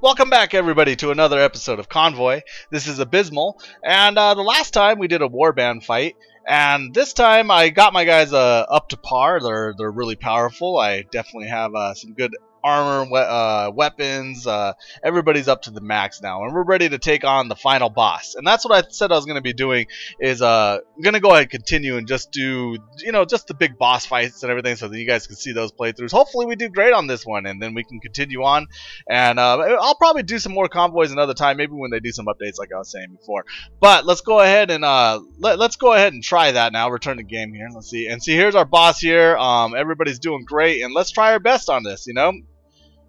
Welcome back, everybody, to another episode of Convoy. This is Abbyssmaul, and uh, the last time we did a warband fight, and this time I got my guys uh, up to par. They're they're really powerful. I definitely have uh, some good armor, uh, weapons. Uh, everybody's up to the max now, and we're ready to take on the final boss. And that's what I said I was going to be doing. Is uh, I'm going to go ahead and continue and just do you know just the big boss fights and everything, so that you guys can see those playthroughs. Hopefully, we do great on this one, and then we can continue on. And uh, I'll probably do some more convoys another time, maybe when they do some updates, like I was saying before. But let's go ahead and uh, let, let's go ahead and try that now. Return the game here. Let's see. And see, here's our boss here. Um, everybody's doing great, and let's try our best on this. You know,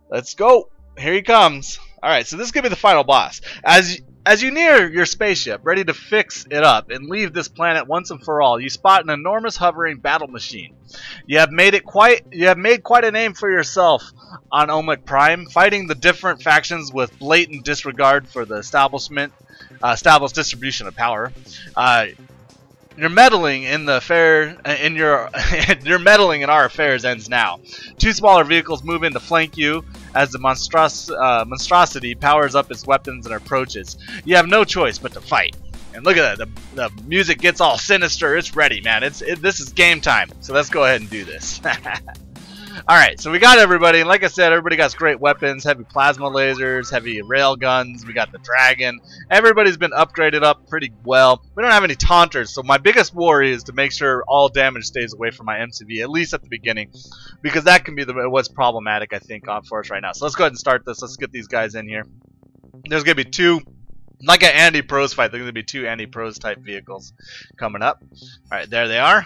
let's go. Here he comes. All right, so this is gonna be the final boss. As as you near your spaceship, ready to fix it up and leave this planet once and for all, you spot an enormous hovering battle machine. You have made it quite you have made quite a name for yourself on Omec Prime, fighting the different factions with blatant disregard for the establishment uh, established distribution of power. Uh, your meddling in the affair in your your meddling in our affairs ends now. Two smaller vehicles move in to flank you as the monstros, uh, monstrosity powers up its weapons and approaches. You have no choice but to fight. And look at that, the, the music gets all sinister. It's ready, man. It's it, this is game time. So let's go ahead and do this. all right, so we got everybody. Like I said, everybody got great weapons, heavy plasma lasers, heavy rail guns. We got the dragon. Everybody's been upgraded up pretty well. We don't have any taunters, so my biggest worry is to make sure all damage stays away from my MCV, at least at the beginning, because that can be the what's problematic, I think, on for us right now. So let's go ahead and start this. Let's get these guys in here. There's gonna be two, like an anti-pros fight. There's gonna be two anti-pros type vehicles coming up. All right, there they are.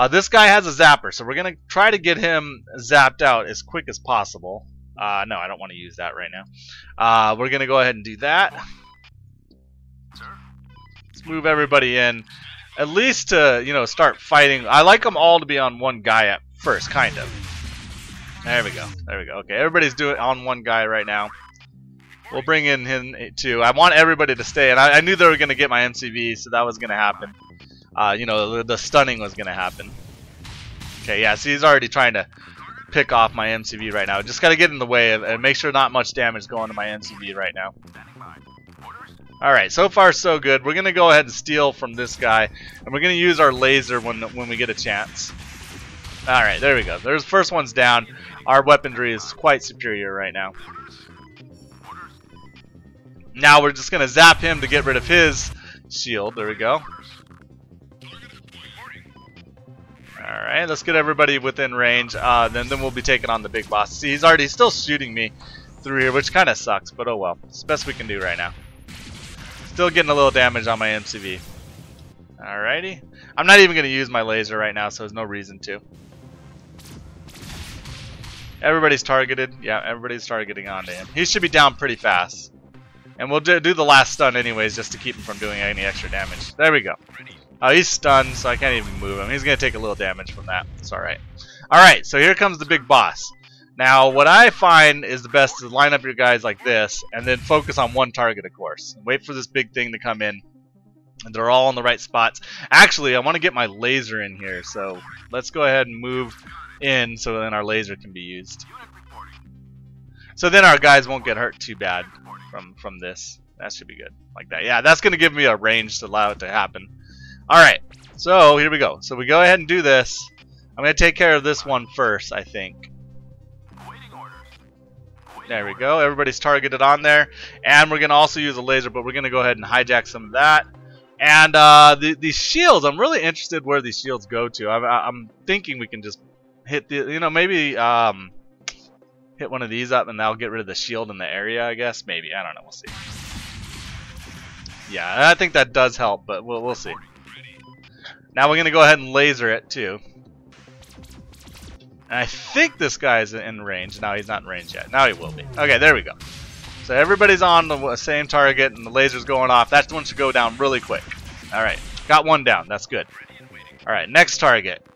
Uh, this guy has a zapper, so we're gonna try to get him zapped out as quick as possible. Uh, no, I don't want to use that right now. Uh, we're gonna go ahead and do that. Let's move everybody in, at least to you know start fighting. I like them all to be on one guy at first, kind of. There we go. There we go. Okay, everybody's doing on one guy right now. We'll bring in him too. I want everybody to stay, and I, I knew they were gonna get my MCV, so that was gonna happen. Uh, you know, the, the stunning was gonna happen. Okay, yeah. So he's already trying to pick off my MCV right now. Just gotta get in the way of, and make sure not much damage going to my MCV right now. Alright, so far so good. We're gonna go ahead and steal from this guy, and we're gonna use our laser when when we get a chance. Alright, there we go. There's first one's down. Our weaponry is quite superior right now. Now we're just gonna zap him to get rid of his shield. There we go. Alright, let's get everybody within range. Uh, then, then we'll be taking on the big boss. See, he's already still shooting me through here, which kind of sucks, but oh well. It's the best we can do right now. Still getting a little damage on my MCV. Alrighty. I'm not even going to use my laser right now, so there's no reason to. Everybody's targeted. Yeah, everybody's targeting onto him. He should be down pretty fast. And we'll do, do the last stun anyways, just to keep him from doing any extra damage. There we go. Oh, he's stunned, so I can't even move him. He's going to take a little damage from that. It's alright. Alright, so here comes the big boss. Now, what I find is the best to line up your guys like this, and then focus on one target, of course. Wait for this big thing to come in. And they're all in the right spots. Actually, I want to get my laser in here, so let's go ahead and move in so then our laser can be used. So then our guys won't get hurt too bad from, from this. That should be good. Like that. Yeah, that's going to give me a range to allow it to happen. Alright, so here we go. So we go ahead and do this. I'm going to take care of this one first, I think. There we go. Everybody's targeted on there. And we're going to also use a laser, but we're going to go ahead and hijack some of that. And uh, the, these shields, I'm really interested where these shields go to. I'm, I'm thinking we can just hit the, you know, maybe um, hit one of these up and that'll get rid of the shield in the area, I guess. Maybe. I don't know. We'll see. Yeah, I think that does help, but we'll, we'll see. Now we're going to go ahead and laser it, too. And I think this guy's in range. No, he's not in range yet. Now he will be. Okay, there we go. So everybody's on the same target, and the laser's going off. That one should go down really quick. Alright, got one down. That's good. Alright, next target.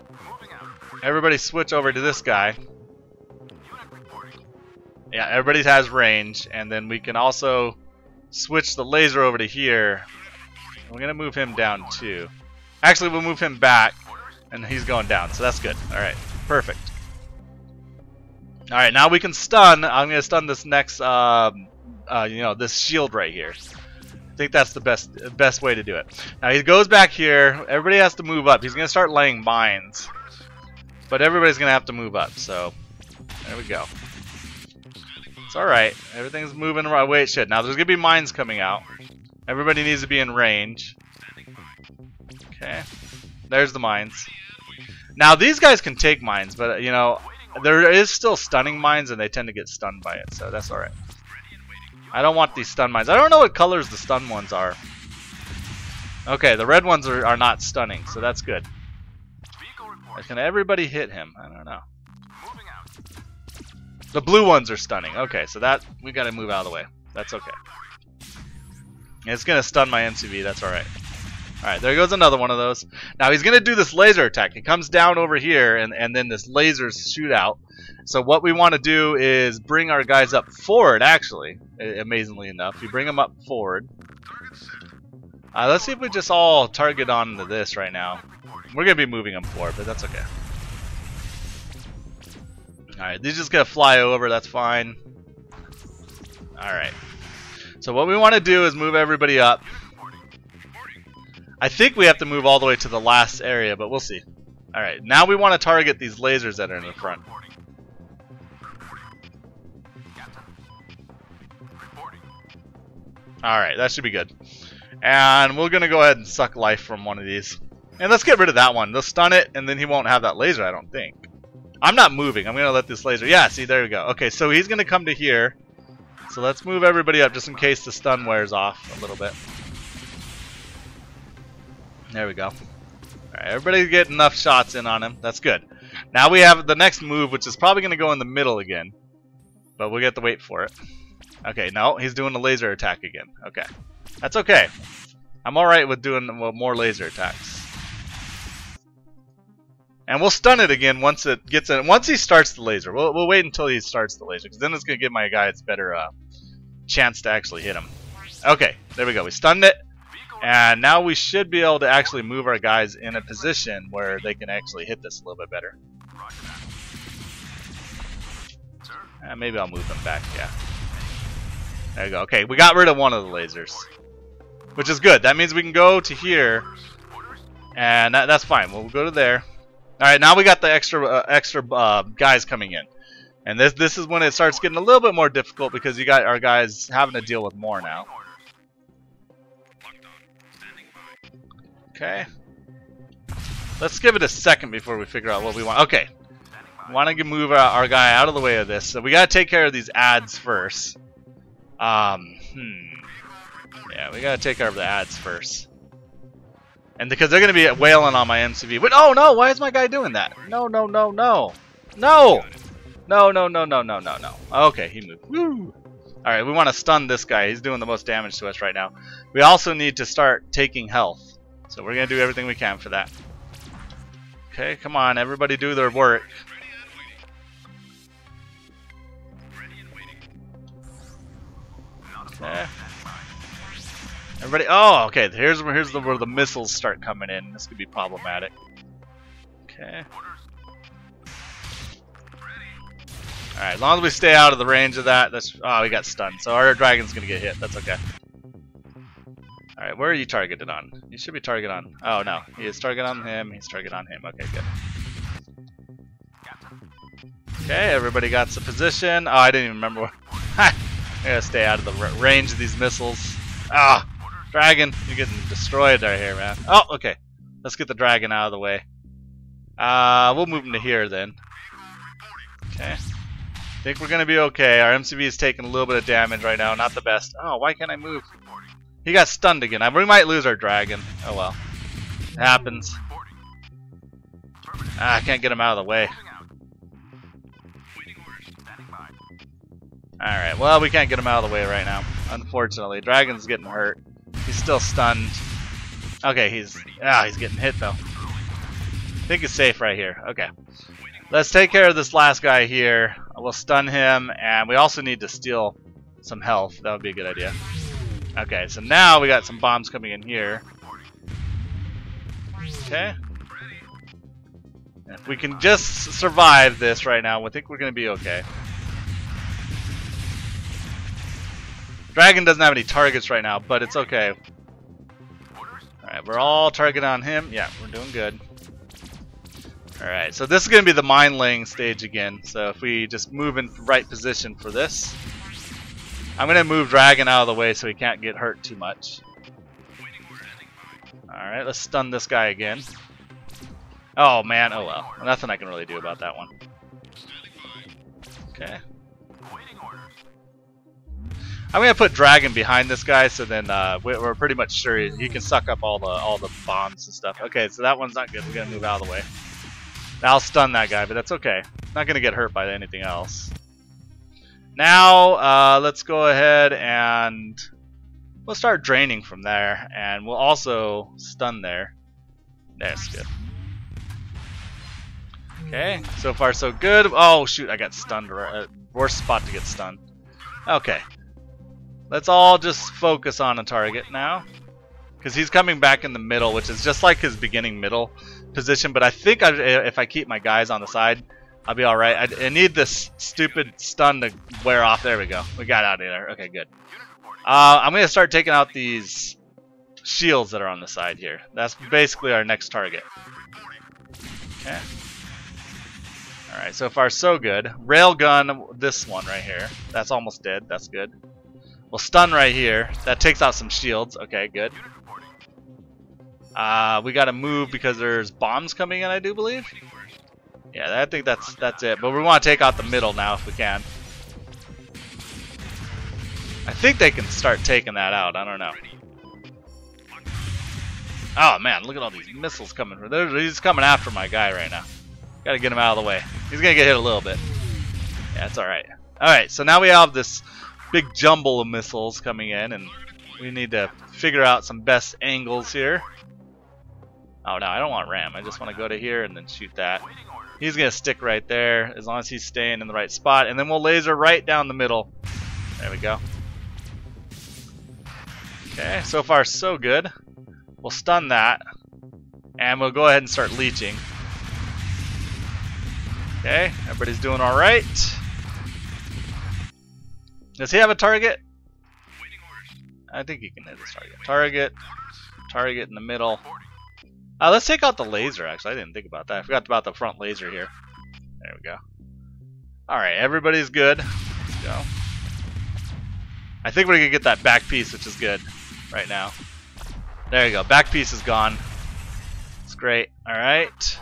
Everybody switch over to this guy. Yeah, everybody has range, and then we can also switch the laser over to here. We're going to move him down, too. Actually, we'll move him back, and he's going down, so that's good. Alright, perfect. Alright, now we can stun. I'm going to stun this next um, uh, you know, this shield right here. I think that's the best best way to do it. Now he goes back here. Everybody has to move up. He's gonna start laying mines, but everybody's gonna have to move up. So there we go. It's all right. Everything's moving the right way it should. Now there's gonna be mines coming out. Everybody needs to be in range. Okay. There's the mines. Now these guys can take mines, but you know there is still stunning mines, and they tend to get stunned by it. So that's all right. I don't want these stun mines. I don't know what colors the stun ones are. Okay, the red ones are, are not stunning, so that's good. Can everybody hit him? I don't know. The blue ones are stunning. Okay, so that we gotta move out of the way. That's okay. It's gonna stun my MCV, that's alright. Alright, there goes another one of those. Now he's gonna do this laser attack. He comes down over here and, and then this lasers shoot out. So what we want to do is bring our guys up forward, actually, amazingly enough. You bring them up forward. Uh, let's see if we just all target on to this right now. We're going to be moving them forward, but that's okay. Alright, these just going to fly over, that's fine. Alright. So what we want to do is move everybody up. I think we have to move all the way to the last area, but we'll see. Alright, now we want to target these lasers that are in the front. Alright, that should be good. And we're going to go ahead and suck life from one of these. And let's get rid of that one. Let's stun it, and then he won't have that laser, I don't think. I'm not moving. I'm going to let this laser... Yeah, see, there we go. Okay, so he's going to come to here. So let's move everybody up just in case the stun wears off a little bit. There we go. Alright, everybody get enough shots in on him. That's good. Now we have the next move, which is probably going to go in the middle again. But we'll get to wait for it. Okay, no, he's doing a laser attack again. Okay. That's okay. I'm alright with doing more laser attacks. And we'll stun it again once it gets in. Once he starts the laser. We'll, we'll wait until he starts the laser, because then it's going to give my guys better uh, chance to actually hit him. Okay, there we go. We stunned it. And now we should be able to actually move our guys in a position where they can actually hit this a little bit better. Uh, maybe I'll move them back, yeah. There you go. Okay, we got rid of one of the lasers. Which is good. That means we can go to here. And that, that's fine. We'll go to there. Alright, now we got the extra uh, extra uh, guys coming in. And this this is when it starts getting a little bit more difficult because you got our guys having to deal with more now. Okay. Let's give it a second before we figure out what we want. Okay. Want to move our, our guy out of the way of this. So we got to take care of these ads first. Um, hmm. Yeah, we gotta take care of the ads first. And because they're gonna be wailing on my MCV. But oh no, why is my guy doing that? No, no, no, no. No! No, no, no, no, no, no, no. Okay, he moved. Woo! Alright, we want to stun this guy. He's doing the most damage to us right now. We also need to start taking health. So we're going to do everything we can for that. Okay, come on. Everybody do their work. Okay. Everybody. Oh, okay. Here's where here's the, where the missiles start coming in. This could be problematic. Okay. All right. As long as we stay out of the range of that, that's. Oh, we got stunned. So our dragon's gonna get hit. That's okay. All right. Where are you targeted on? You should be targeted on. Oh no, he is targeted on him. He's targeted on him. Okay, good. Okay, everybody got some position. Oh, I didn't even remember. I gotta stay out of the range of these missiles. Ah, dragon, you're getting destroyed right here, man. Oh, okay. Let's get the dragon out of the way. Uh, we'll move him to here then. Okay. Think we're gonna be okay. Our MCV is taking a little bit of damage right now. Not the best. Oh, why can't I move? He got stunned again. We might lose our dragon. Oh well. It happens. Ah, I can't get him out of the way. Alright, well, we can't get him out of the way right now. Unfortunately. Dragon's getting hurt. He's still stunned. Okay, he's... Ah, he's getting hit, though. I think it's safe right here. Okay. Let's take care of this last guy here. We'll stun him, and we also need to steal some health. That would be a good idea. Okay, so now we got some bombs coming in here. Okay. If we can just survive this right now, I think we're going to be okay. Dragon doesn't have any targets right now, but it's okay. Alright, we're all targeting on him. Yeah, we're doing good. Alright, so this is going to be the mine laying stage again. So if we just move in right position for this. I'm going to move Dragon out of the way so he can't get hurt too much. Alright, let's stun this guy again. Oh man, oh well. Nothing I can really do about that one. Okay. I'm gonna put Dragon behind this guy, so then uh, we're pretty much sure he can suck up all the all the bombs and stuff. Okay, so that one's not good. We're gonna move out of the way. I'll stun that guy, but that's okay. Not gonna get hurt by anything else. Now, uh, let's go ahead and we'll start draining from there, and we'll also stun there. That's good. Okay, so far so good. Oh shoot, I got stunned. Uh, worst spot to get stunned. Okay, Let's all just focus on a target now. Because he's coming back in the middle, which is just like his beginning middle position. But I think I, if I keep my guys on the side, I'll be alright. I, I, need this stupid stun to wear off. There we go. We got out of there. Okay, good. Uh, I'm going to start taking out these shields that are on the side here. That's basically our next target. Okay. Alright, so far so good. Railgun, this one right here. That's almost dead. That's good. We'll stun right here. That takes out some shields. Okay, good. Uh, we gotta move because there's bombs coming in, I do believe. Yeah, I think that's that's it. But we want to take out the middle now if we can. I think they can start taking that out. I don't know. Oh man, look at all these missiles coming. From. He's coming after my guy right now. Gotta get him out of the way. He's gonna get hit a little bit. Yeah, it's alright. Alright, so now we have this big jumble of missiles coming in, and we need to figure out some best angles here. Oh no, I don't want ram. I just want to go to here and then shoot that. He's going to stick right there as long as he's staying in the right spot. And then we'll laser right down the middle. There we go. Okay, so far so good. We'll stun that. And we'll go ahead and start leeching. Okay, everybody's doing alright. Does he have a target? I think he can hit his target. Target, target in the middle. Uh, let's take out the laser, actually. I didn't think about that. I forgot about the front laser here. There we go. Alright, everybody's good. Let's go. I think we're going to get that back piece, which is good right now. There you go. Back piece is gone. It's great. Alright.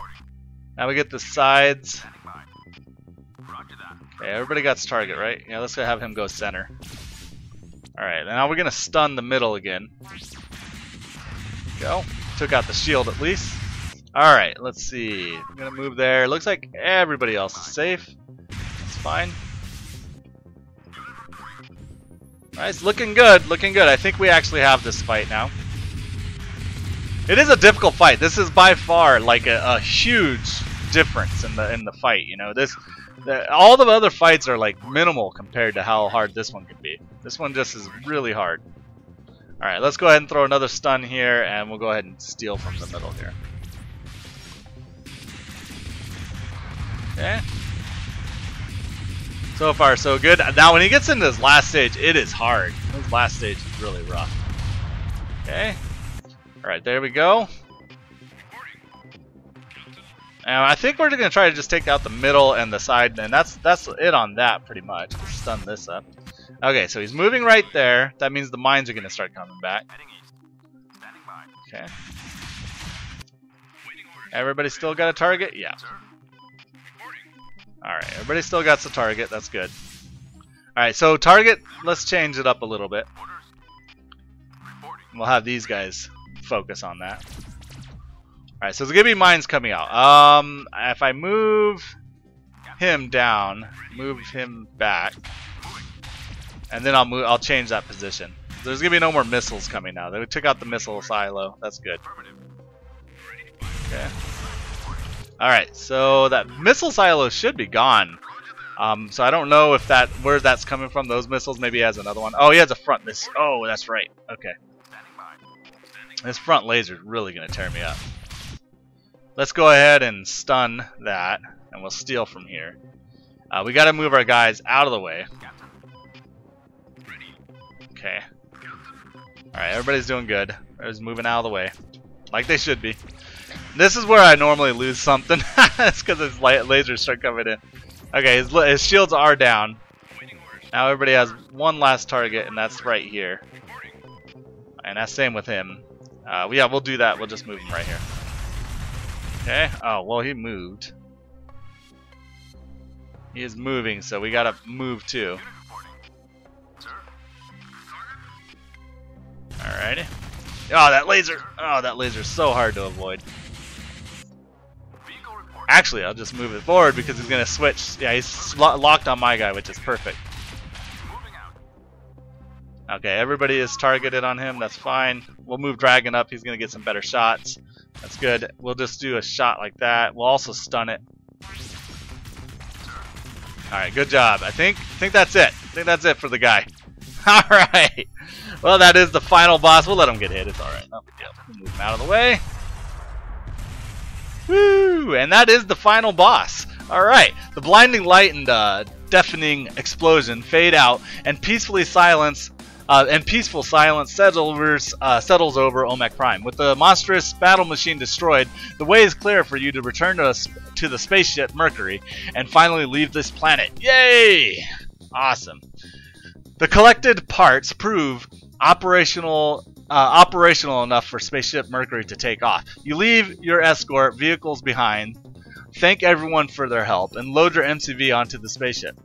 Now we get the sides. Okay, everybody got target, right? Yeah, let's go have him go center. Alright, now we're gonna stun the middle again. Go. Took out the shield at least. Alright, let's see. I'm gonna move there. Looks like everybody else is safe. It's fine. Nice, looking good, looking good. I think we actually have this fight now. It is a difficult fight. This is by far like a, a huge difference in the in the fight. You know, this all the other fights are like minimal compared to how hard this one can be. This one just is really hard. Alright, let's go ahead and throw another stun here, and we'll go ahead and steal from the middle here. Okay. So far, so good. Now, when he gets into this last stage, it is hard. This last stage is really rough. Okay. Alright, there we go. And I think we're gonna try to just take out the middle and the side, and that's that's it on that pretty much. Stun this up. Okay, so he's moving right there. That means the mines are gonna start coming back. Okay. Everybody still got a target? Yeah. Alright, everybody still got the target. That's good. Alright, so target, let's change it up a little bit. We'll have these guys focus on that. Alright, so there's gonna be mines coming out. Um, if I move him down, move him back, and then I'll move. I'll change that position. There's gonna be no more missiles coming now. They took out the missile silo. That's good. Okay. All right, so that missile silo should be gone. Um, so I don't know if that where that's coming from. Those missiles. Maybe he has another one. Oh, he has a front miss. Oh, that's right. Okay. This front laser is really gonna tear me up. Let's go ahead and stun that, and we'll steal from here. Uh, we got to move our guys out of the way. Okay. Alright, everybody's doing good. Everybody's moving out of the way. Like they should be. This is where I normally lose something. It's because his lasers start coming in. Okay, his, his shields are down. Now everybody has one last target, and that's right here. And that's same with him. Uh, yeah, we'll do that. We'll just move him right here. Okay. Oh, well, he moved. He is moving, so we gotta move too. Alrighty. Oh, that laser! Oh, that laser's so hard to avoid. Actually, I'll just move it forward because he's gonna switch. Yeah, he's lo locked on my guy, which is perfect. Okay, everybody is targeted on him. That's fine. We'll move Dragon up. He's gonna get some better shots. That's good. We'll just do a shot like that. We'll also stun it. Alright, good job. I think I think that's it. I think that's it for the guy. Alright. Well, that is the final boss. We'll let him get hit. It's alright. No big deal. Move him out of the way. Woo! And that is the final boss. Alright. The blinding light and uh, deafening explosion fade out, and peacefully silence uh, and peaceful silence settles, uh, settles over Olmec Prime. With the monstrous battle machine destroyed, the way is clear for you to return to, to the spaceship Mercury and finally leave this planet. Yay! Awesome. The collected parts prove operational uh, operational enough for spaceship Mercury to take off. You leave your escort vehicles behind, thank everyone for their help, and load your MCV onto the spaceship.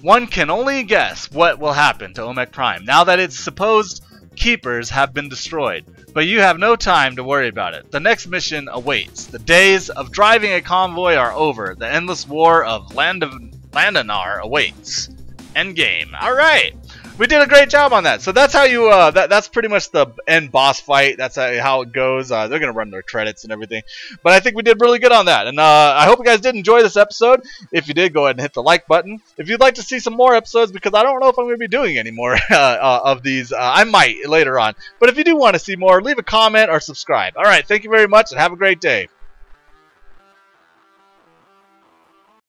One can only guess what will happen to Omec Prime now that its supposed keepers have been destroyed, but you have no time to worry about it. The next mission awaits. The days of driving a convoy are over. The endless war of Land of Landanar awaits. Endgame. Alright! we did a great job on that. So that's how you. Uh, that that's pretty much the end boss fight. That's how it goes. Uh, they're gonna run their credits and everything. But I think we did really good on that. And uh, I hope you guys did enjoy this episode. If you did, go ahead and hit the like button. If you'd like to see some more episodes, because I don't know if I'm gonna be doing any more uh, of these. Uh, I might later on. But if you do want to see more, leave a comment or subscribe. All right. Thank you very much, and have a great day.